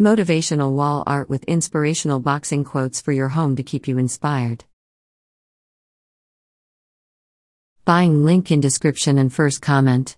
Motivational wall art with inspirational boxing quotes for your home to keep you inspired. Buying link in description and first comment.